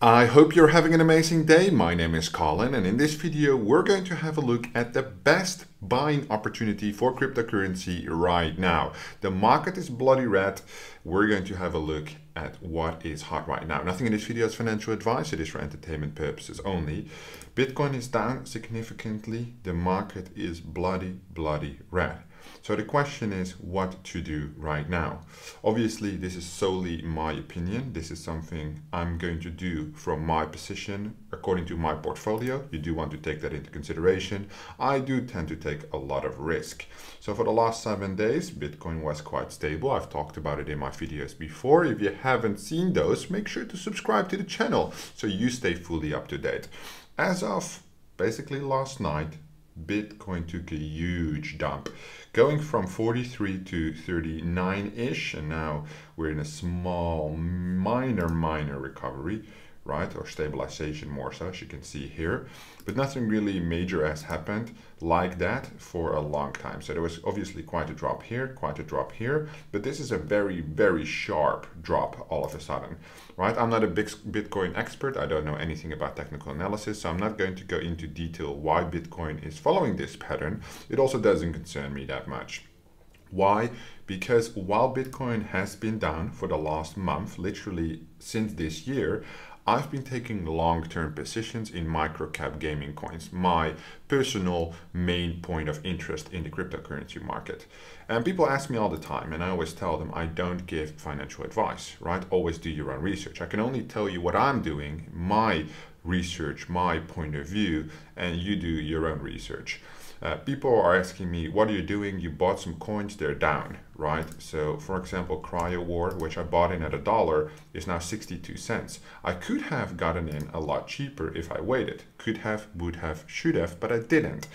I hope you're having an amazing day. My name is Colin and in this video we're going to have a look at the best buying opportunity for cryptocurrency right now. The market is bloody red. We're going to have a look at what is hot right now. Nothing in this video is financial advice. It is for entertainment purposes only. Bitcoin is down significantly. The market is bloody, bloody red. So the question is what to do right now. Obviously, this is solely my opinion. This is something I'm going to do from my position according to my portfolio. You do want to take that into consideration. I do tend to take a lot of risk. So for the last seven days, Bitcoin was quite stable. I've talked about it in my videos before. If you haven't seen those, make sure to subscribe to the channel so you stay fully up to date. As of basically last night, Bitcoin took a huge dump, going from 43 to 39-ish, and now we're in a small, minor, minor recovery right? Or stabilization more so, as you can see here. But nothing really major has happened like that for a long time. So there was obviously quite a drop here, quite a drop here, but this is a very, very sharp drop all of a sudden, right? I'm not a big Bitcoin expert. I don't know anything about technical analysis, so I'm not going to go into detail why Bitcoin is following this pattern. It also doesn't concern me that much. Why? Because while Bitcoin has been down for the last month, literally since this year, I've been taking long-term positions in microcap gaming coins, my personal main point of interest in the cryptocurrency market. And people ask me all the time, and I always tell them I don't give financial advice, right? Always do your own research. I can only tell you what I'm doing, my research, my point of view, and you do your own research. Uh, people are asking me, what are you doing? You bought some coins, they're down, right? So for example, Cryo War, which I bought in at a dollar, is now 62 cents. I could have gotten in a lot cheaper if I waited. Could have, would have, should have, but I didn't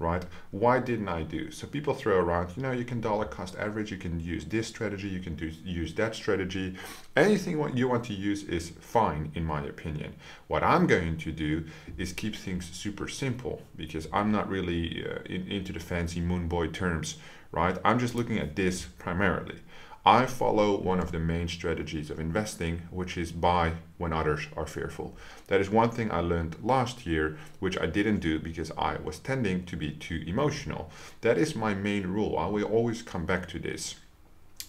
right? Why didn't I do? So people throw around, you know, you can dollar cost average, you can use this strategy, you can do use that strategy. Anything what you want to use is fine, in my opinion. What I'm going to do is keep things super simple because I'm not really uh, in, into the fancy moon boy terms, right? I'm just looking at this primarily. I follow one of the main strategies of investing, which is buy when others are fearful. That is one thing I learned last year, which I didn't do because I was tending to be too emotional. That is my main rule. I will always come back to this.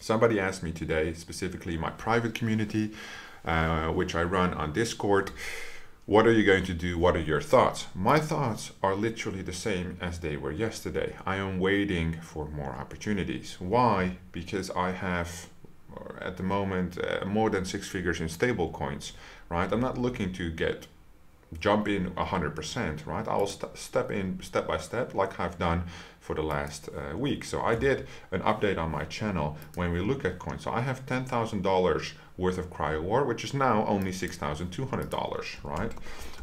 Somebody asked me today, specifically my private community, uh, which I run on Discord, what are you going to do? What are your thoughts? My thoughts are literally the same as they were yesterday. I am waiting for more opportunities. Why? Because I have at the moment uh, more than six figures in stable coins, right? I'm not looking to get jump in 100%, right? I'll st step in step by step like I've done for the last uh, week. So I did an update on my channel when we look at coins. So I have $10,000 worth of Cryo War, which is now only $6,200, right?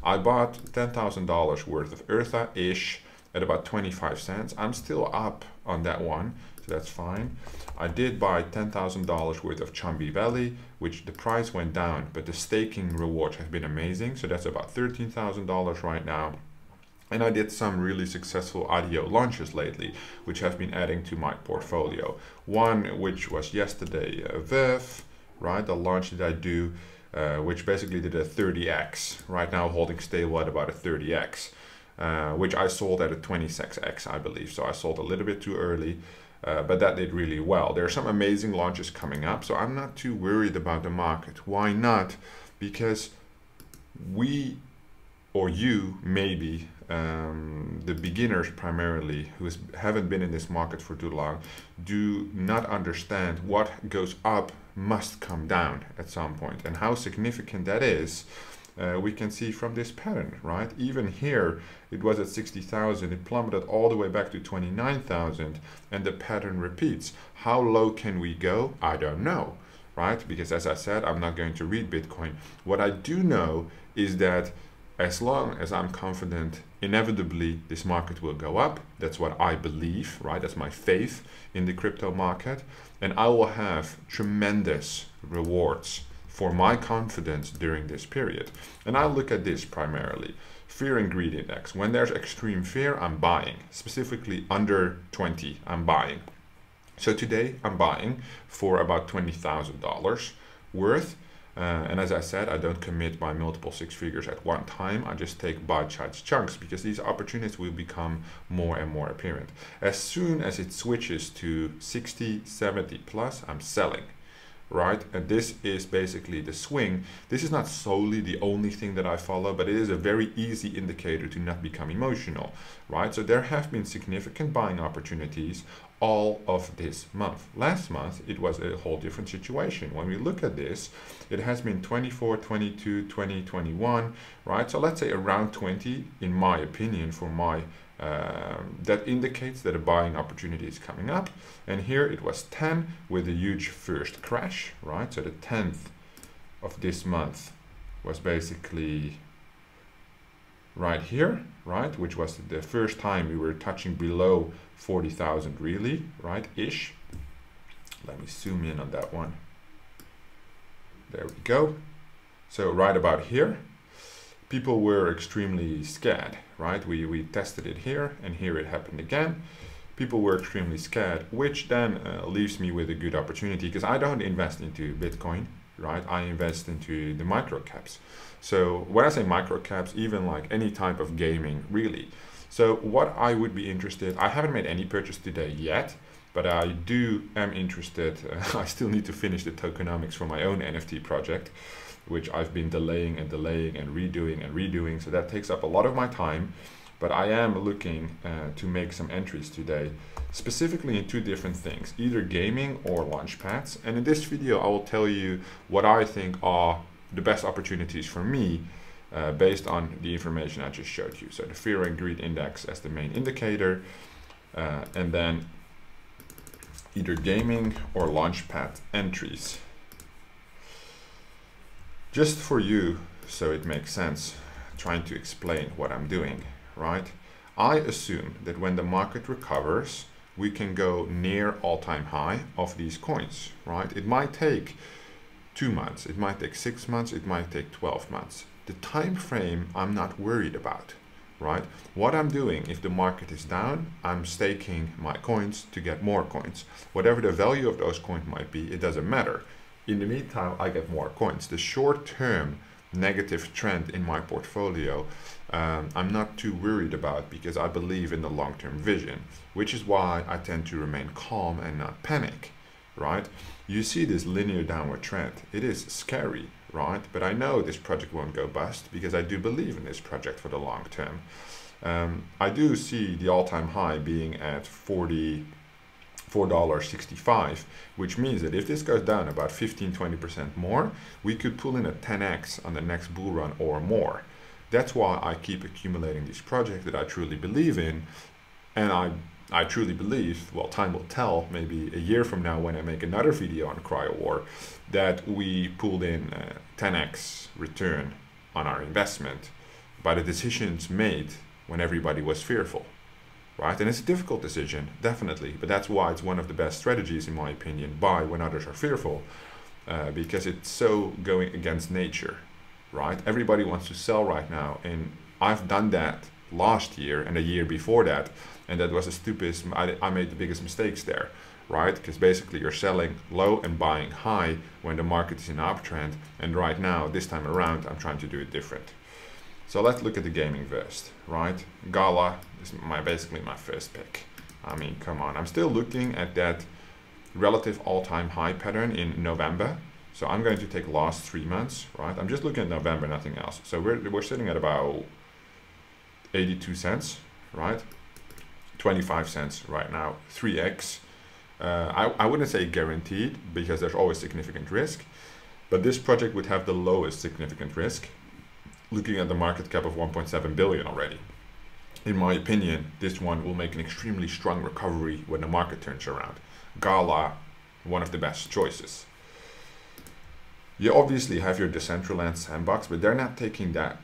I bought $10,000 worth of Ertha-ish at about 25 cents. I'm still up on that one, so that's fine. I did buy $10,000 worth of Chumbi Valley, which the price went down, but the staking rewards have been amazing. So that's about $13,000 right now. And I did some really successful IDO launches lately, which have been adding to my portfolio. One, which was yesterday, uh, VEV, right? The launch that I do, uh, which basically did a 30x, right now holding stable at about a 30x, uh, which I sold at a 26x, I believe. So I sold a little bit too early, uh, but that did really well. There are some amazing launches coming up, so I'm not too worried about the market. Why not? Because we or you maybe um, the beginners primarily who haven't been in this market for too long do not understand what goes up must come down at some point. And how significant that is uh, we can see from this pattern right? Even here it was at 60,000 it plummeted all the way back to 29,000 and the pattern repeats. How low can we go? I don't know right? Because as I said I'm not going to read Bitcoin. What I do know is that as long as I'm confident, inevitably this market will go up. That's what I believe, right? That's my faith in the crypto market. And I will have tremendous rewards for my confidence during this period. And I look at this primarily. Fear and greed index. When there's extreme fear, I'm buying. Specifically under 20, I'm buying. So today I'm buying for about $20,000 worth Uh, and as I said, I don't commit by multiple six figures at one time. I just take bite-sized chunks because these opportunities will become more and more apparent. As soon as it switches to 60, 70 plus, I'm selling right? And this is basically the swing. This is not solely the only thing that I follow, but it is a very easy indicator to not become emotional, right? So there have been significant buying opportunities all of this month. Last month, it was a whole different situation. When we look at this, it has been 24, 22, 20, 21, right? So let's say around 20, in my opinion, for my um, that indicates that a buying opportunity is coming up. And here it was 10 with a huge first crash, right? So the 10th of this month was basically right here, right? Which was the first time we were touching below 40,000 really, right? Ish. Let me zoom in on that one. There we go. So right about here, people were extremely scared, right? We, we tested it here and here it happened again. People were extremely scared, which then uh, leaves me with a good opportunity because I don't invest into Bitcoin, right? I invest into the micro caps. So when I say micro caps, even like any type of gaming, really. So what I would be interested, I haven't made any purchase today yet, but I do am interested. Uh, I still need to finish the tokenomics for my own NFT project which I've been delaying and delaying and redoing and redoing. So that takes up a lot of my time. But I am looking uh, to make some entries today, specifically in two different things, either gaming or launchpads. And in this video, I will tell you what I think are the best opportunities for me uh, based on the information I just showed you. So the fear and greed index as the main indicator, uh, and then either gaming or launchpad entries. Just for you, so it makes sense, trying to explain what I'm doing, right? I assume that when the market recovers, we can go near all-time high of these coins, right? It might take two months, it might take six months, it might take 12 months. The time frame I'm not worried about, right? What I'm doing, if the market is down, I'm staking my coins to get more coins. Whatever the value of those coins might be, it doesn't matter in the meantime, I get more coins. The short-term negative trend in my portfolio, um, I'm not too worried about because I believe in the long-term vision, which is why I tend to remain calm and not panic, right? You see this linear downward trend. It is scary, right? But I know this project won't go bust because I do believe in this project for the long term. Um, I do see the all-time high being at 40, $4.65, which means that if this goes down about 15-20% more, we could pull in a 10x on the next bull run or more. That's why I keep accumulating these projects that I truly believe in, and I I truly believe, well, time will tell, maybe a year from now when I make another video on cryo war, that we pulled in a 10x return on our investment by the decisions made when everybody was fearful right? And it's a difficult decision, definitely, but that's why it's one of the best strategies, in my opinion, buy when others are fearful, uh, because it's so going against nature, right? Everybody wants to sell right now, and I've done that last year and a year before that, and that was the stupidest, I, I made the biggest mistakes there, right? Because basically you're selling low and buying high when the market is in uptrend, and right now, this time around, I'm trying to do it different. So let's look at the gaming vest, right? Gala is my basically my first pick. I mean, come on. I'm still looking at that relative all-time high pattern in November. So I'm going to take last three months, right? I'm just looking at November, nothing else. So we're, we're sitting at about 82 cents, right? 25 cents right now, 3x. Uh, I, I wouldn't say guaranteed because there's always significant risk, but this project would have the lowest significant risk looking at the market cap of 1.7 billion already. In my opinion, this one will make an extremely strong recovery when the market turns around. Gala, one of the best choices. You obviously have your Decentraland sandbox, but they're not taking that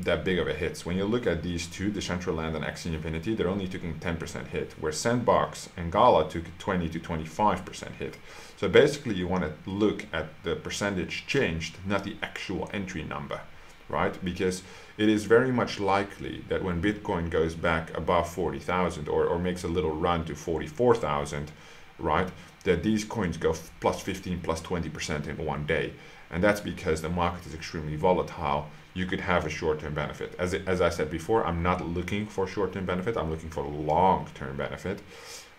that big of a hit. When you look at these two, Decentraland and Axie Infinity, they're only taking 10% hit, where Sandbox and Gala took 20 to 25% hit. So basically you want to look at the percentage changed, not the actual entry number right? Because it is very much likely that when Bitcoin goes back above 40,000 or, or makes a little run to 44,000, right? That these coins go plus 15, plus 20% in one day. And that's because the market is extremely volatile. You could have a short-term benefit. As, as I said before, I'm not looking for short-term benefit. I'm looking for long-term benefit.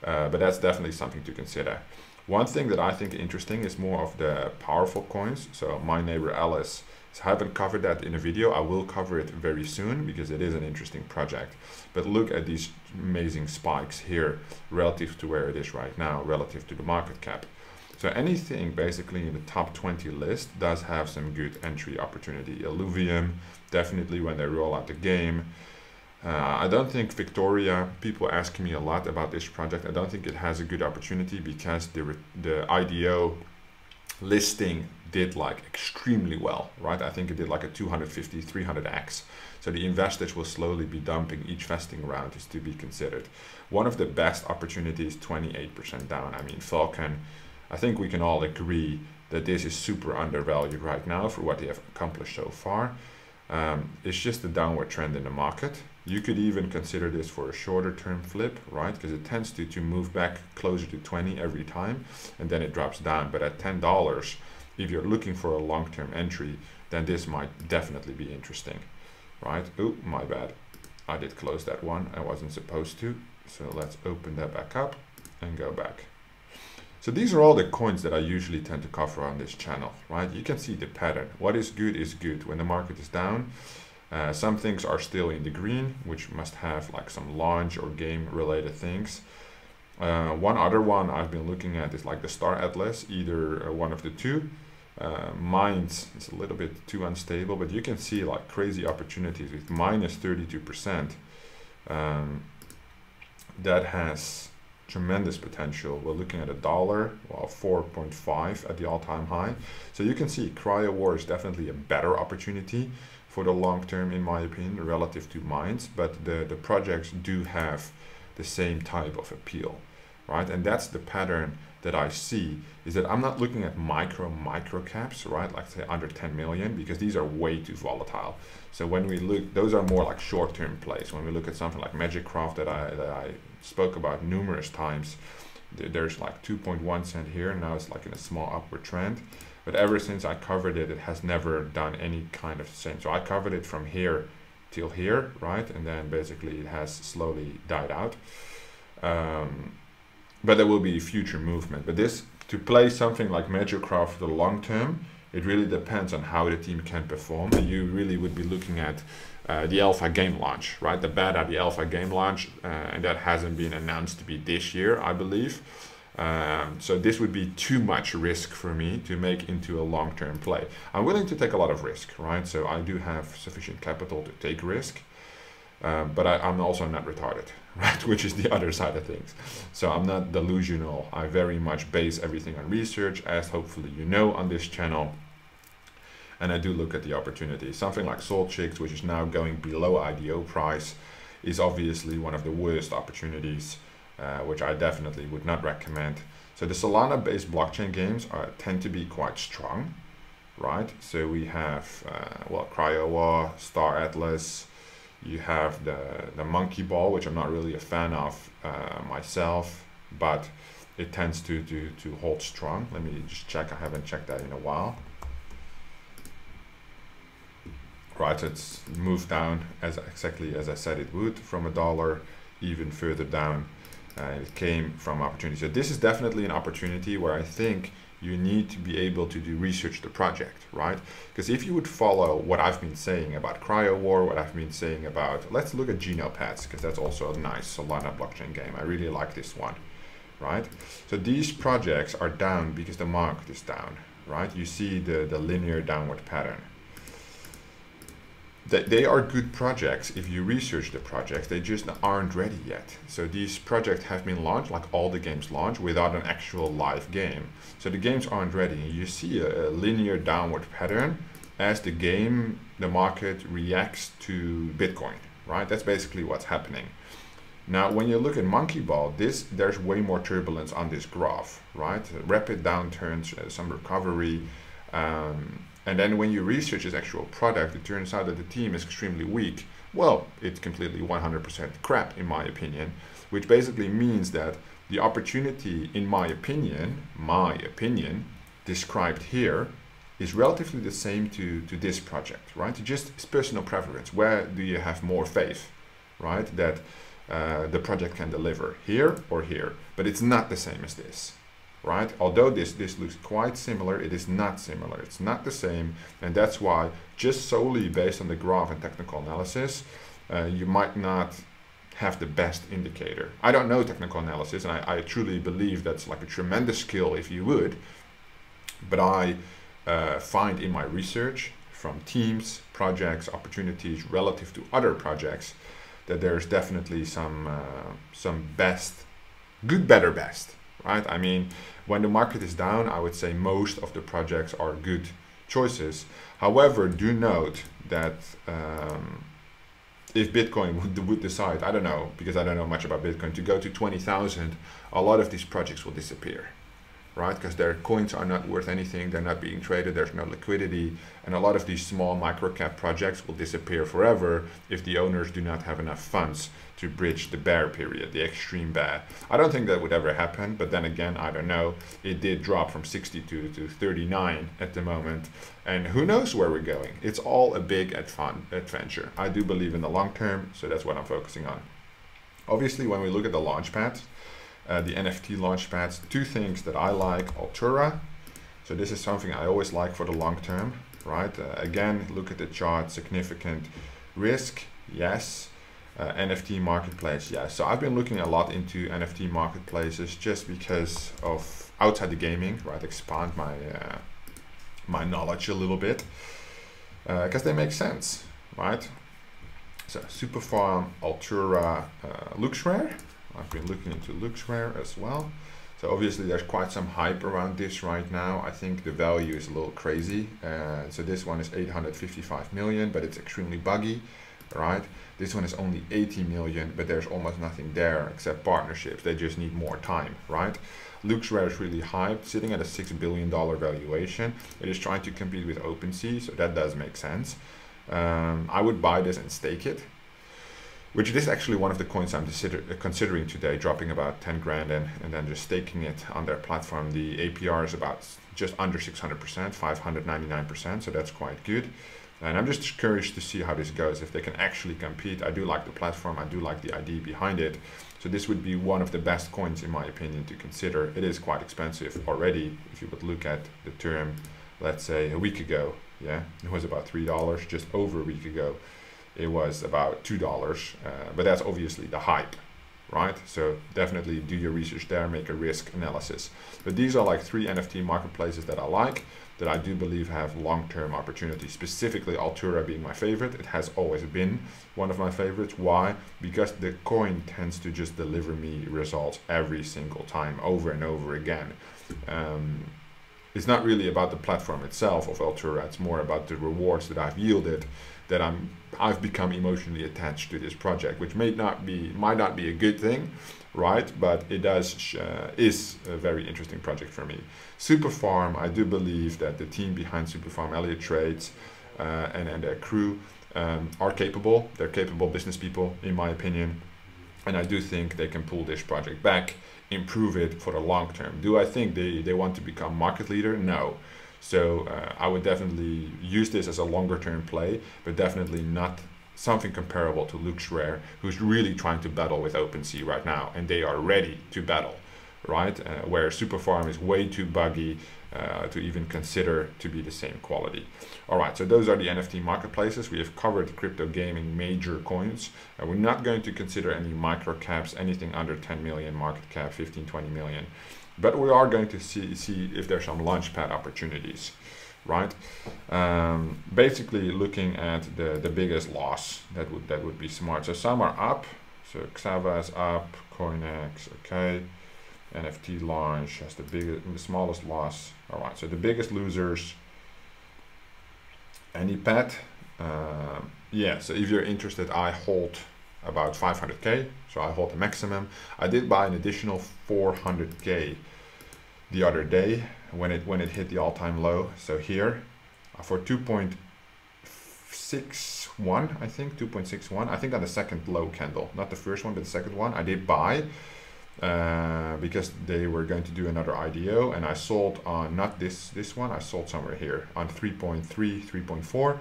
Uh, but that's definitely something to consider. One thing that I think interesting is more of the powerful coins. So my neighbor Alice, so I haven't covered that in a video. I will cover it very soon because it is an interesting project. But look at these amazing spikes here relative to where it is right now, relative to the market cap. So anything basically in the top 20 list does have some good entry opportunity. Illuvium, definitely when they roll out the game. Uh, I don't think Victoria, people ask me a lot about this project. I don't think it has a good opportunity because the, the IDO listing did like extremely well, right? I think it did like a 250, 300x. So the investors will slowly be dumping each vesting round is to be considered. One of the best opportunities, 28% down. I mean, Falcon, I think we can all agree that this is super undervalued right now for what they have accomplished so far. Um, it's just a downward trend in the market. You could even consider this for a shorter term flip, right? Because it tends to, to move back closer to 20 every time and then it drops down. But at $10, if you're looking for a long-term entry, then this might definitely be interesting, right? Oh, my bad. I did close that one. I wasn't supposed to. So let's open that back up and go back. So these are all the coins that I usually tend to cover on this channel, right? You can see the pattern. What is good is good. When the market is down, uh, some things are still in the green, which must have like some launch or game related things. Uh, one other one I've been looking at is like the Star Atlas, either uh, one of the two. Uh, Minds is a little bit too unstable, but you can see like crazy opportunities with minus 32%. Um, that has tremendous potential. We're looking at a dollar, well, 4.5 at the all-time high. So you can see Cryo War is definitely a better opportunity for the long term, in my opinion, relative to mines. But the, the projects do have the same type of appeal, right? And that's the pattern that I see is that I'm not looking at micro micro caps, right? Like say under 10 million, because these are way too volatile. So when we look, those are more like short-term plays. When we look at something like MagicCraft that I that I spoke about numerous times, there's like 2.1 cent here. Now it's like in a small upward trend. But ever since I covered it, it has never done any kind of same. So I covered it from here till here, right? And then basically it has slowly died out. Um, but there will be future movement. But this, to play something like MagicCraft for the long term, it really depends on how the team can perform. You really would be looking at uh, the alpha game launch, right? The beta, the alpha game launch, uh, and that hasn't been announced to be this year, I believe. Um, so this would be too much risk for me to make into a long-term play. I'm willing to take a lot of risk, right? So I do have sufficient capital to take risk, um, but I, am also not retarded, right? Which is the other side of things. So I'm not delusional. I very much base everything on research, as hopefully you know on this channel. And I do look at the opportunity. Something like SolChicks, which is now going below IDO price, is obviously one of the worst opportunities uh, which I definitely would not recommend. So the Solana-based blockchain games are, tend to be quite strong, right? So we have, uh, well, CryoWar, Star Atlas, you have the, the Monkey Ball, which I'm not really a fan of uh, myself, but it tends to, to, to hold strong. Let me just check, I haven't checked that in a while. Right, it's moved down as exactly as I said it would from a dollar even further down uh, it came from opportunity. So this is definitely an opportunity where I think you need to be able to do research the project, right? Because if you would follow what I've been saying about Cryo War, what I've been saying about, let's look at Genopets, because that's also a nice Solana blockchain game. I really like this one, right? So these projects are down because the market is down, right? You see the, the linear downward pattern they are good projects. If you research the projects they just aren't ready yet. So these projects have been launched like all the games launch without an actual live game. So the games aren't ready. You see a, a linear downward pattern as the game the market reacts to bitcoin right? That's basically what's happening. Now when you look at monkey ball this there's way more turbulence on this graph right? Rapid downturns uh, some recovery um, and then when you research this actual product, it turns out that the team is extremely weak. Well, it's completely 100% crap, in my opinion, which basically means that the opportunity, in my opinion, my opinion, described here, is relatively the same to, to this project, right? Just it's personal preference. Where do you have more faith, right? That uh, the project can deliver here or here, but it's not the same as this, right? Although this, this looks quite similar, it is not similar. It's not the same, and that's why just solely based on the graph and technical analysis, uh, you might not have the best indicator. I don't know technical analysis, and I, I truly believe that's like a tremendous skill if you would, but I uh, find in my research from teams, projects, opportunities relative to other projects that there's definitely some uh, some best, good, better, best, right? I mean, when the market is down, I would say most of the projects are good choices. However, do note that um, if Bitcoin would, would decide, I don't know, because I don't know much about Bitcoin, to go to 20,000, a lot of these projects will disappear right? Because their coins are not worth anything, they're not being traded, there's no liquidity, and a lot of these small micro cap projects will disappear forever if the owners do not have enough funds to bridge the bear period, the extreme bear. I don't think that would ever happen, but then again, I don't know. It did drop from 62 to 39 at the moment, and who knows where we're going. It's all a big adventure. I do believe in the long term, so that's what I'm focusing on. Obviously, when we look at the launch pad, uh, the NFT launchpads. Two things that I like, Altura. So this is something I always like for the long term, right? Uh, again, look at the chart, significant risk, yes. Uh, NFT marketplace, yes. So I've been looking a lot into NFT marketplaces just because of outside the gaming, right? Expand my uh, my knowledge a little bit because uh, they make sense, right? So Superfarm, Altura, uh, LooksRare, I've been looking into LooksRare as well. So obviously there's quite some hype around this right now. I think the value is a little crazy. Uh, so this one is 855 million, but it's extremely buggy, right? This one is only 80 million, but there's almost nothing there except partnerships. They just need more time, right? LooksRare is really hyped, sitting at a $6 billion valuation. It is trying to compete with OpenSea, so that does make sense. Um, I would buy this and stake it which is actually one of the coins I'm considering today, dropping about 10 grand in and then just staking it on their platform. The APR is about just under 600%, 599%, so that's quite good. And I'm just curious to see how this goes, if they can actually compete. I do like the platform, I do like the idea behind it. So this would be one of the best coins in my opinion to consider. It is quite expensive already. If you would look at the term, let's say a week ago, yeah, it was about $3, just over a week ago it was about $2, uh, but that's obviously the hype, right? So definitely do your research there, make a risk analysis. But these are like three NFT marketplaces that I like, that I do believe have long-term opportunities, specifically Altura being my favorite. It has always been one of my favorites. Why? Because the coin tends to just deliver me results every single time, over and over again. Um, it's not really about the platform itself of Altura, it's more about the rewards that I've yielded that I'm I've become emotionally attached to this project, which may not be might not be a good thing, right? But it does uh, is a very interesting project for me. Superfarm, I do believe that the team behind Superfarm, EllioTrades, uh, and and their crew um, are capable. They're capable business people, in my opinion, and I do think they can pull this project back, improve it for the long term. Do I think they they want to become market leader? No. So uh, I would definitely use this as a longer term play, but definitely not something comparable to LooksRare, who's really trying to battle with OpenSea right now, and they are ready to battle, right? Uh, where Superfarm is way too buggy uh, to even consider to be the same quality. All right, so those are the NFT marketplaces. We have covered crypto gaming major coins. Uh, we're not going to consider any micro caps, anything under 10 million market cap, 15, 20 million. But we are going to see, see if there's some launchpad opportunities, right? Um, basically looking at the, the biggest loss, that would, that would be smart. So some are up, so Xava is up, CoinEx, okay. NFT launch has the biggest, the smallest loss. All right, so the biggest losers, AnyPad. Uh, yeah, so if you're interested, I hold about 500k, so I hold the maximum. I did buy an additional 400k the other day when it when it hit the all-time low. So here uh, for 2.61, I think 2.61. I think on the second low candle, not the first one, but the second one, I did buy. uh, because they were going to do another IDO and I sold on not this this one I sold somewhere here on 3.3 3.4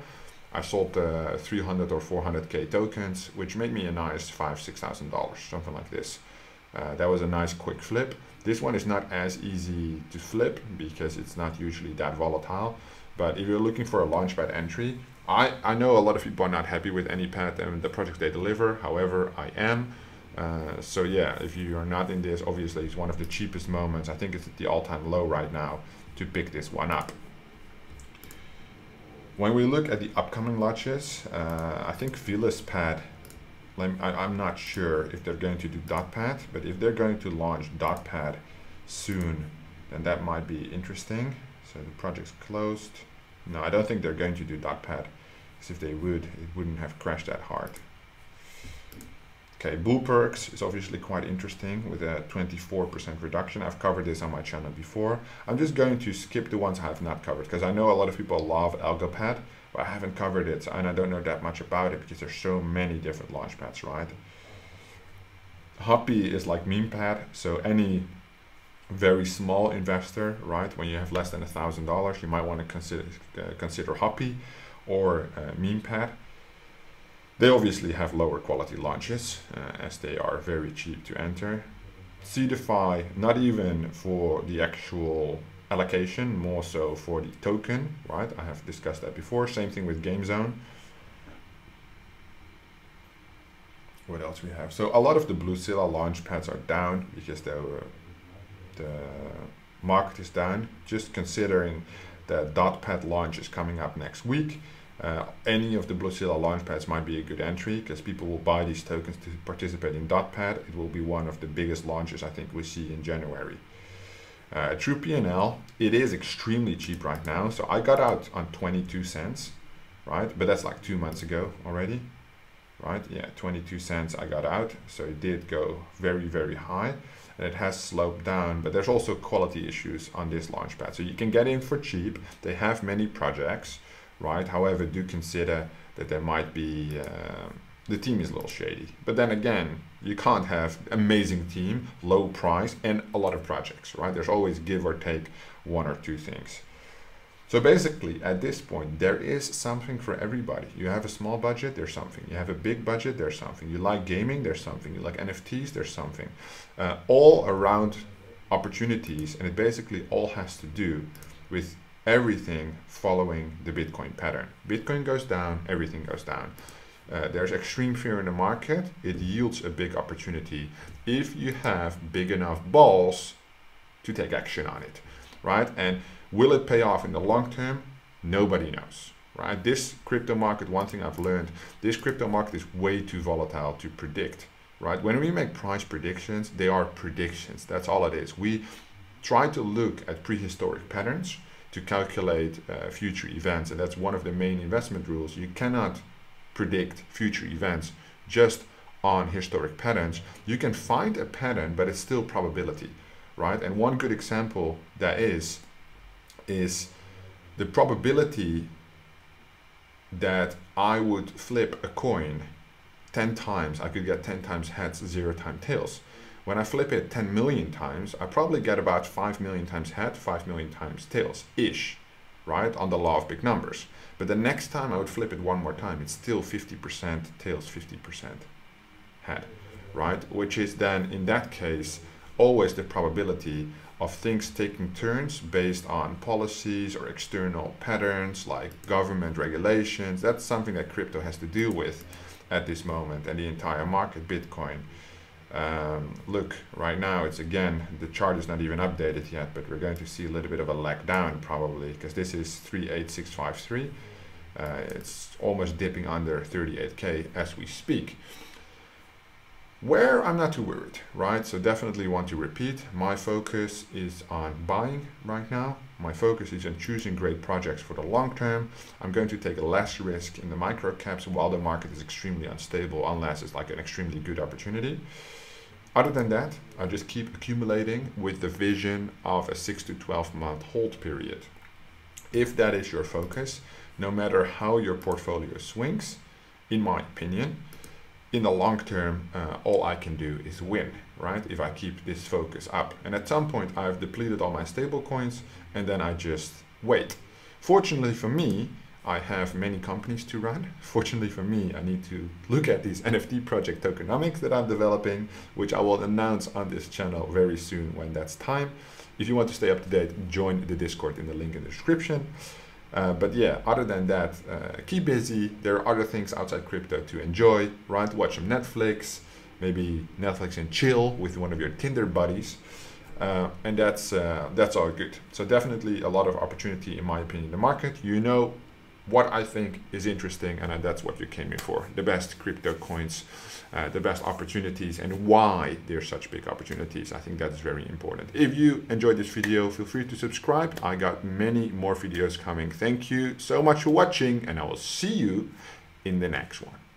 I sold uh, 300 or 400k tokens which made me a nice five six thousand dollars something like this uh, that was a nice quick flip this one is not as easy to flip because it's not usually that volatile but if you're looking for a launchpad entry I, I know a lot of people are not happy with AnyPad and the projects they deliver however I am uh, so yeah, if you are not in this, obviously it's one of the cheapest moments. I think it's at the all-time low right now to pick this one up. When we look at the upcoming launches, uh, I think VelasPad, I, am not sure if they're going to do DotPad, but if they're going to launch DotPad soon, then that might be interesting. So the project's closed. No, I don't think they're going to do DotPad, because if they would, it wouldn't have crashed that hard. Okay, Bullperks is obviously quite interesting with a 24% reduction. I've covered this on my channel before. I'm just going to skip the ones I have not covered because I know a lot of people love AlgoPad, but I haven't covered it and I don't know that much about it because there's so many different launchpads, right? Huppy is like MemePad, so any very small investor, right? When you have less than a thousand dollars, you might want to consider uh, consider Huppy or uh, MemePad. They obviously have lower quality launches uh, as they are very cheap to enter. Seedify, not even for the actual allocation, more so for the token, right? I have discussed that before. Same thing with GameZone. What else we have? So a lot of the Bluezilla launch pads are down because the, the market is down. Just considering the DotPad launch is coming up next week uh, any of the Bluezilla launchpads might be a good entry because people will buy these tokens to participate in DotPad. It will be one of the biggest launches I think we see in January. Uh, True PNL, it is extremely cheap right now. So I got out on 22 cents, right? But that's like two months ago already, right? Yeah, 22 cents I got out. So it did go very, very high and it has sloped down, but there's also quality issues on this launchpad. So you can get in for cheap. They have many projects right? However, do consider that there might be uh, the team is a little shady. But then again, you can't have amazing team, low price, and a lot of projects, right? There's always give or take one or two things. So basically, at this point, there is something for everybody. You have a small budget, there's something. You have a big budget, there's something. You like gaming, there's something. You like NFTs, there's something. Uh, all around opportunities, and it basically all has to do with everything following the Bitcoin pattern. Bitcoin goes down, everything goes down. Uh, there's extreme fear in the market. It yields a big opportunity if you have big enough balls to take action on it, right? And will it pay off in the long term? Nobody knows, right? This crypto market, one thing I've learned, this crypto market is way too volatile to predict, right? When we make price predictions, they are predictions. That's all it is. We try to look at prehistoric patterns to calculate uh, future events. And that's one of the main investment rules. You cannot predict future events just on historic patterns. You can find a pattern, but it's still probability, right? And one good example that is, is the probability that I would flip a coin 10 times, I could get 10 times heads, zero time tails. When I flip it 10 million times, I probably get about 5 million times head, 5 million times tails, ish, right? On the law of big numbers. But the next time I would flip it one more time, it's still 50% tails, 50% head, right? Which is then, in that case, always the probability of things taking turns based on policies or external patterns like government regulations. That's something that crypto has to deal with at this moment and the entire market, Bitcoin um, look right now it's again the chart is not even updated yet but we're going to see a little bit of a leg down probably because this is 38653 uh, it's almost dipping under 38k as we speak where I'm not too worried right? So definitely want to repeat my focus is on buying right now. My focus is on choosing great projects for the long term. I'm going to take less risk in the micro caps while the market is extremely unstable unless it's like an extremely good opportunity. Other than that, I just keep accumulating with the vision of a 6 to 12 month hold period. If that is your focus, no matter how your portfolio swings, in my opinion, in the long term, uh, all I can do is win, right? If I keep this focus up. And at some point, I've depleted all my stable coins and then I just wait. Fortunately for me, I have many companies to run. Fortunately for me, I need to look at these NFT project tokenomics that I'm developing, which I will announce on this channel very soon when that's time. If you want to stay up to date, join the Discord in the link in the description. Uh, but yeah, other than that, uh, keep busy. There are other things outside crypto to enjoy, right? Watch some Netflix, maybe Netflix and chill with one of your Tinder buddies. Uh, and that's uh, that's all good. So definitely a lot of opportunity in my opinion in the market. You know what I think is interesting, and that's what you came here for. The best crypto coins, uh, the best opportunities, and why they're such big opportunities. I think that's very important. If you enjoyed this video, feel free to subscribe. I got many more videos coming. Thank you so much for watching, and I will see you in the next one.